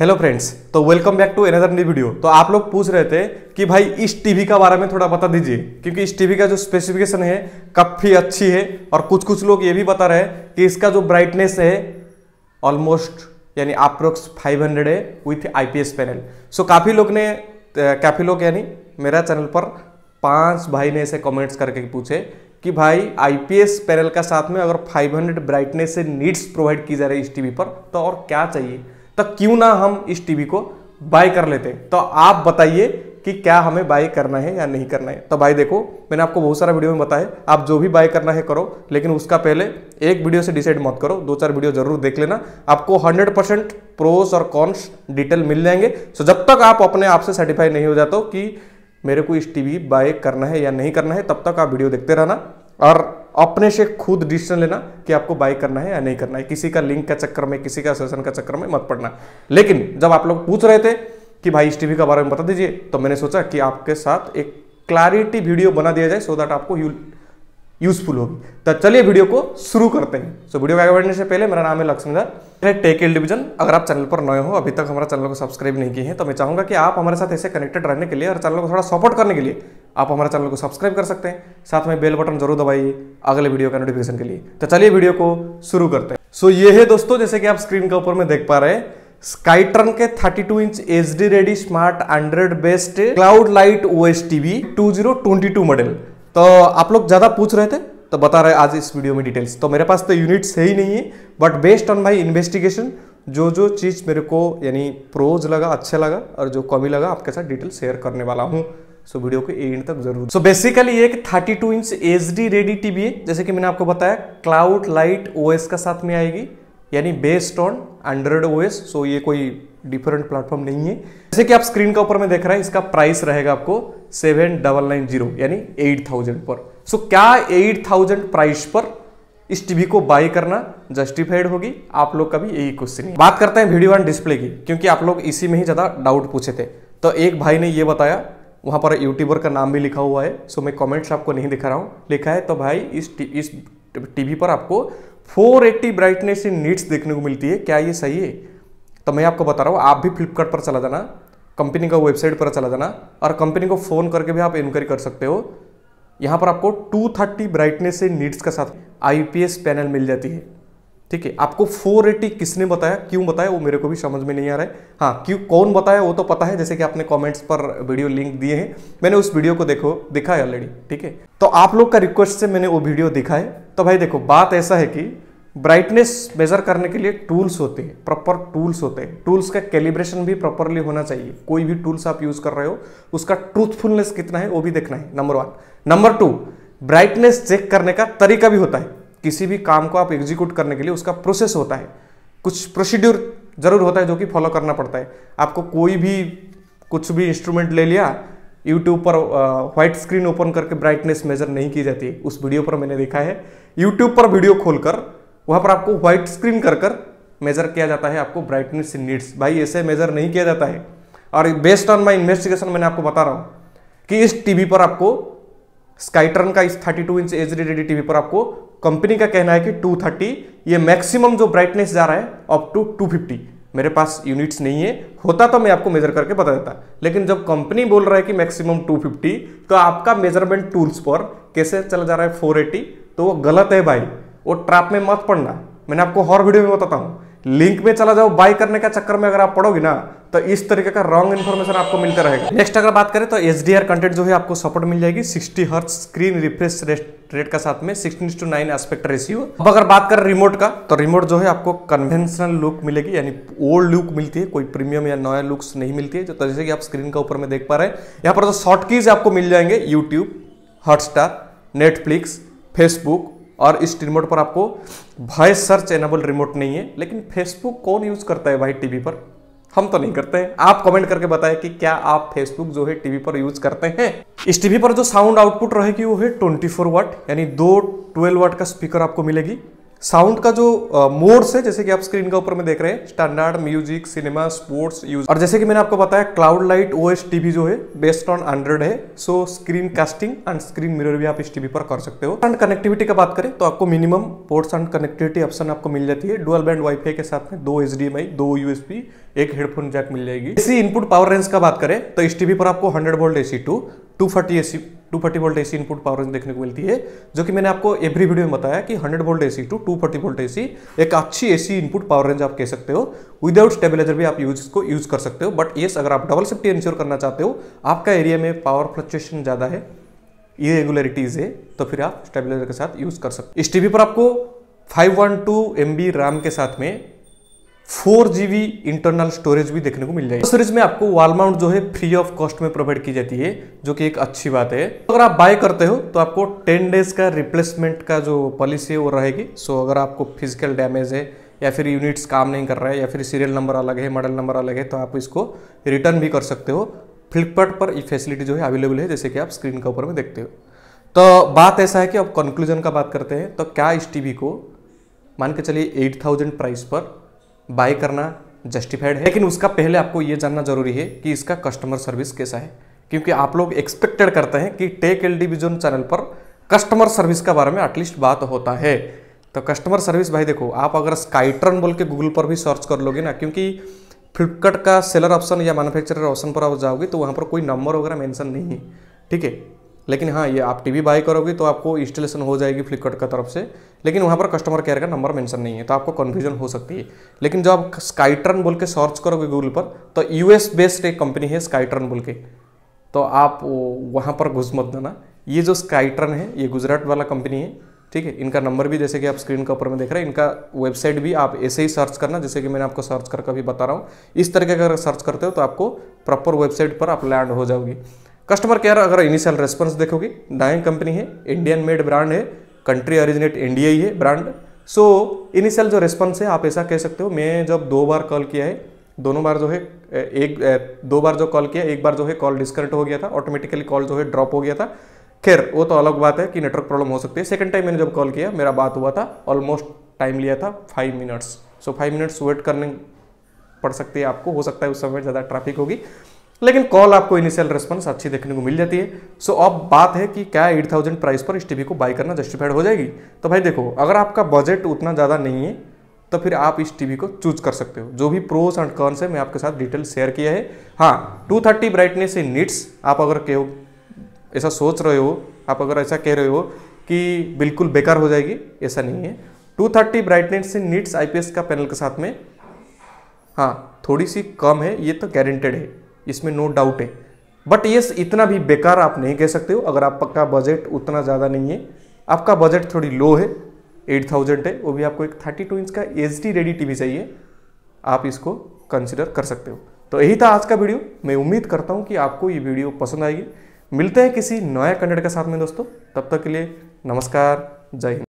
Hello friends तो welcome back to another new video तो आप लोग पूछ रहे थे कि भाई इस टीवी का बारे में थोड़ा बता दीजिए, क्योंकि इस टीवी का जो स्पेसिफिकेशन है, काफ़ी अच्छी है और कुछ कुछ लोग ये भी बता रहे हैं कि इसका जो ब्राइटनेस है ऑलमोस्ट यानी अप्रोक्स 500 है विथ आईपीएस पैनल सो काफ़ी लोग ने काफ़ी लोग यानी मेरा चैनल पर पाँच भाई ने ऐसे कमेंट्स करके पूछे कि भाई आईपीएस पैनल का साथ में अगर 500 ब्राइटनेस से नीड्स प्रोवाइड की जा रही है इस टीवी पर तो और क्या चाहिए? तो क्यों ना हम इस टीवी को बाय कर लेते? तो आप बताइए कि क्या हमें बाय करना है या नहीं करना है। तो भाई देखो, मैंने आपको बहुत सारा वीडियो में बताया आप जो भी बाय करना है करो, लेकिन उसका पहले एक वीडियो से डिसाइड मत करो। दो चार वीडियो ज़रूर देख लेना। आपको 100 परसेंट प्रोस और कॉन्स डिटेल मिल जाएँगे। सो जब तक आप अपने आप से सर्टिफाई नहीं हो जाते कि मेरे को इस टीवी बाय करना है या नहीं करना है, तब तक आप वीडियो देखते रहना। और अपने से खुद डिसीज़न लेना कि आपको बाय करना है या नहीं करना है। किसी का लिंक का चक्कर में, किसी का सेशन का चक्कर में मत पड़ना। लेकिन जब आप लोग पूछ रहे थे कि भाई इस टीवी के बारे में बता दीजिए तो मैंने सोचा कि आपके साथ एक क्लैरिटी वीडियो बना दिया जाए सो दैट आपको यूजफुल होगी। तो चलिए वीडियो को शुरू करते हैं। सो so, वीडियो को आगे बढ़ने से पहले मेरा नाम है लक्ष्मीधर। टेक एल डिवीज़न अगर आप चैनल पर नए हो अभी तक हमारा चैनल को सब्सक्राइब नहीं किए हैं तो मैं चाहूँगा कि आप हमारे साथ ऐसे कनेक्टेड रहने के लिए और चैनल को थोड़ा सपोर्ट करने के लिए आप हमारे चैनल को सब्सक्राइब कर सकते हैं। साथ में बेल बटन ज़रूर दबाइए अगले वीडियो का नोटिफिकेशन के लिए। तो चलिए वीडियो को शुरू करते हैं। सो so, ये है दोस्तों जैसे कि आप स्क्रीन के ऊपर में देख पा रहे हैं के 32 inch H D ready smart Android based cloud light O S TV 2022 model तो आप लोग ज़्यादा पूछ रहे थे तो बता रहे आज इस वीडियो में डिटेल्स तो मेरे पास तो यूनिट्स है ही नहीं है but based on my investigation जो जो चीज़ मेरे को यानी प्रोज लगा अच्छा लगा और जो कमी लगा आपके साथ डिटेल शेयर करने वाला हूँ। सो so, वीडियो के एंड तक ज़रूर। सो बेसिकली ये एक 32 inch H D ready TV है। जैसे कि मैंने आपको बताया क्लाउड लाइट ओएस का साथ में आएगी यानी based on Android OS so ये कोई डिफरेंट प्लेटफॉर्म नहीं है। जैसे कि आप स्क्रीन के ऊपर में देख रहे हैं इसका प्राइस रहेगा आपको सेवन डबल नाइन ज़ीरो यानी एट थाउज़ेंड पर। सो so, क्या एट थाउज़ेंड प्राइस पर इस टीवी को बाय करना जस्टिफाइड होगी? आप लोग का भी यही क्वेश्चन है बात करते हैं वीडियो ऑन डिस्प्ले की क्योंकि आप लोग इसी में ही ज़्यादा डाउट पूछे थे। तो एक भाई ने ये बताया वहाँ पर यूट्यूबर का नाम भी लिखा हुआ है। सो मैं कमेंट्स आपको नहीं दिखा रहा हूँ। लिखा है तो भाई इस इस टीवी पर आपको 480 ब्राइटनेस इन नीड्स देखने को मिलती है। क्या ये सही है? तो मैं आपको बता रहा हूँ आप भी फ्लिपकार्ट पर चला जाना। कंपनी का वेबसाइट पर चला जाना और कंपनी को फ़ोन करके भी आप इंक्वायरी कर सकते हो। यहाँ पर आपको 230 ब्राइटनेस से नीड्स का साथ आईपीएस पैनल मिल जाती है। ठीक है, आपको 480 किसने बताया, क्यों बताया, वो मेरे को भी समझ में नहीं आ रहा है। हाँ क्यों, कौन बताया, वो तो पता है, जैसे कि आपने कमेंट्स पर वीडियो लिंक दिए हैं। मैंने उस वीडियो को देखो दिखा है ऑलरेडी ठीक है। तो आप लोग का रिक्वेस्ट से मैंने वो वीडियो दिखा है। तो भाई देखो, बात ऐसा है कि ब्राइटनेस मेजर करने के लिए टूल्स होते हैं प्रॉपर टूल्स होते हैं। टूल्स का कैलिब्रेशन भी प्रॉपरली होना चाहिए। कोई भी टूल्स आप यूज़ कर रहे हो, उसका ट्रूथफुलनेस कितना है, वो भी देखना है number one number two brightness check करने का तरीका भी होता है। किसी भी काम को आप एग्जीक्यूट करने के लिए उसका प्रोसेस होता है। कुछ प्रोसीड्यूर ज़रूर होता है जो कि फॉलो करना पड़ता है। आपको कोई भी, कुछ भी इंस्ट्रूमेंट ले लिया यूट्यूब पर व्हाइट स्क्रीन ओपन करके ब्राइटनेस मेजर नहीं की जाती उस वीडियो पर मैंने देखा है। यूट्यूब पर वीडियो खोलकर वहाँ पर आपको व्हाइट स्क्रीन कर कर मेजर किया जाता है आपको ब्राइटनेस इन नीड्स भाई, ऐसे मेजर नहीं किया जाता है। और बेस्ड ऑन माई इन्वेस्टिगेशन मैंने आपको बता रहा हूँ कि इस टीवी पर आपको स्काईटर्न का इस 32 इंच एच डी टीवी पर आपको कंपनी का कहना है कि 230 ये मैक्सिमम जो ब्राइटनेस जा रहा है अप टू 250 मेरे पास यूनिट्स नहीं है। होता तो मैं आपको मेजर करके बता देता। लेकिन जब कंपनी बोल रहा है कि मैक्सिमम 250 तो आपका मेज़रमेंट टूल्स पर कैसे चला जा रहा है 480 तो वो गलत है भाई। वो ट्रैप में मत पड़ना। मैंने आपको हर वीडियो में बताता हूँ। लिंक में चला जाओ बाय करने का चक्कर में अगर आप पढ़ोगे ना तो इस तरीके का रॉन्ग इन्फॉर्मेशन आपको मिलता रहेगा। नेक्स्ट अगर बात करें तो एच डी आर कंटेंट जो है आपको सपोर्ट मिल जाएगी। 60 हर्ट स्क्रीन रिफ्रेश रेट का साथ में sixteen to nine aspect ratio अब अगर बात करें रिमोट का तो रिमोट जो है आपको कन्वेंशनल लुक मिलेगी, यानी ओल्ड लुक मिलती है। कोई प्रीमियम या नया लुक्स नहीं मिलती है। तो जैसे कि आप स्क्रीन का ऊपर में देख पा रहे हैं। यहाँ पर जो शॉर्ट कीज आपको मिल जाएँगे यूट्यूब हॉटस्टार नेटफ्लिक्स फेसबुक और इस रिमोट पर आपको वॉइस सर्च एनेबल रिमोट नहीं है, लेकिन फेसबुक कौन यूज़ करता है भाई टीवी पर? हम तो नहीं करते हैं। आप कमेंट करके बताएँ कि क्या आप फेसबुक जो है टीवी पर यूज़ करते हैं? इस टीवी पर जो साउंड आउटपुट रहेगी वो है 24 वाट यानी दो 12 वाट का स्पीकर आपको मिलेगी। साउंड का जो मोड्स है, जैसे कि आप स्क्रीन का ऊपर में देख रहे हैं standard music cinema sports use और जैसे कि मैंने आपको बताया cloud light O S TV जो है बेस्ड ऑन एंड्रॉइड है so screen casting and screen mirror भी आप इस टीवी पर कर सकते हो। एंड कनेक्टिविटी का बात करें तो आपको minimum ports and connectivity option आपको मिल जाती है। डुअल बैंड वाईफाई के साथ में दो एच दो यूएसपी एक हेडफोन जैक मिल जाएगी। इसी इनपुट पावर रेंज का बात करें तो इस टीवी पर आपको 100 volt AC to two forty AC two forty volt AC input power देखने को मिलती है, जो कि मैंने आपको एवरी वीडियो में बताया कि 100 volt AC to two forty volt AC एक अच्छी एसी इनपुट पावर रेंज आप कह सकते हो। विदाउट स्टेबिलाईजर भी आप यूज़ को यूज़ कर सकते हो बट येस अगर आप डबल सेफ्टी इंश्योर करना चाहते हो, आपका एरिया में पावर फ्लक्चुएशन ज़्यादा है इरेगुलरिटीज है तो फिर आप स्टेबिलाईजर के साथ यूज़ कर सकते हो। इस टीवी पर आपको five one two M B RAM के साथ में फोर जीबी इंटरनल स्टोरेज भी देखने को मिल जाएगी। स्टोरेज में आपको वॉल माउंट जो है फ्री ऑफ़ कॉस्ट में प्रोवाइड की जाती है, जो कि एक अच्छी बात है। तो अगर आप बाय करते हो तो आपको टेन डेज़ का रिप्लेसमेंट का जो पॉलिसी है, वो रहेगी। सो अगर आपको फ़िज़िकल डैमेज है, या फिर यूनिट्स काम नहीं कर रहा है, या फिर सीरियल नंबर अलग है मॉडल नंबर अलग है तो आप इसको रिटर्न भी कर सकते हो। फ्लिपकार्ट पर ये फैसिलिटी जो है अवेलेबल है, जैसे कि आप स्क्रीन के ऊपर में देखते हो। तो बात ऐसा है कि अब कंक्लूजन का बात करते हैं तो क्या इस टीवी को, मान के चलिए एट थाउज़ेंड प्राइस पर बाय करना जस्टिफाइड है। लेकिन उसका पहले आपको ये जानना ज़रूरी है कि इसका कस्टमर सर्विस कैसा है। क्योंकि आप लोग एक्सपेक्टेड करते हैं कि टेक एल डिविजन चैनल पर कस्टमर सर्विस के बारे में एटलीस्ट बात होता है। तो कस्टमर सर्विस भाई देखो, आप अगर स्काइट्रन बोल के गूगल पर भी सर्च कर लोगे ना, क्योंकि फ्लिपकार्ट का सेलर ऑप्शन या मैन्युफैक्चरर ऑप्शन पर आप जाओगे तो वहाँ पर कोई नंबर वगैरह मेंशन नहीं है। ठीक है? लेकिन हाँ ये आप टीवी बाई करोगे तो आपको इंस्टॉलेशन हो जाएगी फ्लिपकार्ट का तरफ़ से, लेकिन वहाँ पर कस्टमर केयर का नंबर मेंशन नहीं है तो आपको कन्फ्यूज़न हो सकती है। लेकिन जब आप स्काईट्रन बोल के सर्च करोगे गूगल पर तो यूएस बेस्ड एक कंपनी है स्काईट्रन बोल के तो आप वहाँ पर घुस मत देना ये जो स्काईट्रन है, ये गुजरात वाला कंपनी है, ठीक है? इनका नंबर भी जैसे कि आप स्क्रीन के ऊपर में देख रहे हैं, इनका वेबसाइट भी आप ऐसे ही सर्च करना, जैसे कि मैंने आपको सर्च करके भी बता रहा हूँ। इस तरीके का अगर सर्च करते हो तो आपको प्रॉपर वेबसाइट पर आप लैंड हो जाओगी। कस्टमर केयर अगर इनिशियल रेस्पॉन्स देखोगे डाइंग कंपनी है इंडियन मेड ब्रांड है कंट्री ओरिजिनेट इंडिया ही है ब्रांड सो इनिशियल जो रेस्पॉन्स है, आप ऐसा कह सकते हो, मैं जब दो बार कॉल किया है, दोनों बार जो है एक दो बार जो कॉल किया, एक बार जो है कॉल डिस्कनेक्ट हो गया था ऑटोमेटिकली कॉल जो है ड्रॉप हो गया था। खैर, वो तो अलग बात है कि नेटवर्क प्रॉब्लम हो सकती है। सेकंड टाइम मैंने जब कॉल किया, मेरा बात हुआ था ऑलमोस्ट टाइम लिया था five minutes so five minutes wait करने पड़ सकती है आपको, हो सकता है उस समय ज़्यादा ट्रैफ़िक होगी। लेकिन कॉल आपको इनिशियल रिस्पॉन्स अच्छी देखने को मिल जाती है। सो अब बात है कि क्या एट थाउज़ेंड प्राइस पर इस टीवी को बाई करना जस्टिफाइड हो जाएगी? तो भाई देखो, अगर आपका बजट उतना ज़्यादा नहीं है तो फिर आप इस टीवी को चूज़ कर सकते हो। जो भी प्रोस एंड कॉन्स है, मैं आपके साथ डिटेल शेयर किया है। हाँ two thirty brightness in nits आप अगर कहो, ऐसा सोच रहे हो, आप अगर ऐसा कह रहे हो कि बिल्कुल बेकार हो जाएगी, ऐसा नहीं है। Two thirty brightness in nits IPS का पैनल के साथ में हाँ थोड़ी सी कम है, ये तो गारंटेड है। इसमें नो डाउट है। बट ये इतना भी बेकार आप नहीं कह सकते हो। अगर आपका बजट उतना ज़्यादा नहीं है, आपका बजट थोड़ी लो है एट थाउज़ेंड है, वो भी आपको एक thirty two inch H D ready TV TV चाहिए। आप इसको कंसिडर कर सकते हो। तो यही था आज का वीडियो मैं उम्मीद करता हूँ कि आपको ये वीडियो पसंद आएगी। मिलते हैं किसी नया कंटेंट के साथ में दोस्तों। तब तक के लिए नमस्कार, जय हिंद।